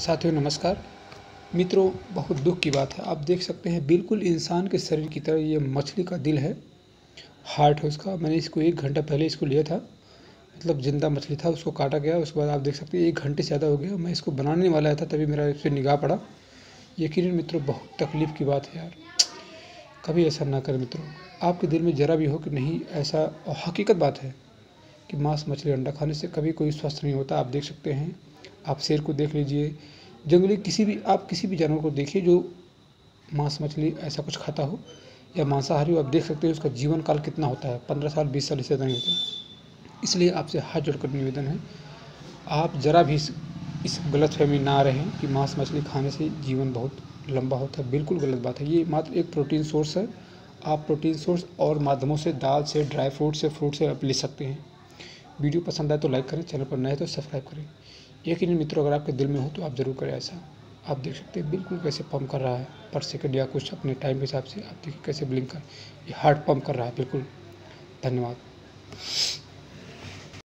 साथियों, नमस्कार। मित्रों, बहुत दुख की बात है। आप देख सकते हैं, बिल्कुल इंसान के शरीर की तरह ये मछली का दिल है। हार्ट है उसका। मैंने इसको एक घंटा पहले इसको लिया था। मतलब ज़िंदा मछली था, उसको काटा गया। उसके बाद आप देख सकते हैं, एक घंटे से ज़्यादा हो गया। मैं इसको बनाने वाला था, तभी मेरा इस पर निगाह पड़ा। यकीन मित्रों, बहुत तकलीफ़ की बात है यार। कभी ऐसा ना करें मित्रों। आपके दिल में ज़रा भी हो कि नहीं, ऐसा हकीकत बात है कि मांस मछली अंडा खाने से कभी कोई स्वस्थ नहीं होता। आप देख सकते हैं आप शेर को देख लीजिए। जंगली किसी भी, आप किसी भी जानवर को देखिए जो मांस मछली ऐसा कुछ खाता हो या मांसाहारी हो, आप देख सकते हैं उसका जीवन काल कितना होता है। पंद्रह साल, बीस साल, इससे नहीं होता। इसलिए आपसे हाथ जोड़कर निवेदन है, आप ज़रा भी इस गलत फहमी ना रहें कि मांस मछली खाने से जीवन बहुत लंबा होता है। बिल्कुल गलत बात है। ये मात्र एक प्रोटीन सोर्स है। आप प्रोटीन सोर्स और माध्यमों से दाल से, ड्राई फ्रूट से फ्रूट से आप ले सकते हैं। वीडियो पसंद आए तो लाइक करें, चैनल पर नए तो सब्सक्राइब करें। यकीन मित्रों, अगर आपके दिल में हो तो आप ज़रूर करें ऐसा। आप देख सकते हैं बिल्कुल कैसे पम्प कर रहा है। पर सेकेंड या कुछ अपने टाइम के हिसाब से आप देखिए कैसे ब्लिंक कर, ये हार्ट पम्प कर रहा है, बिल्कुल। धन्यवाद।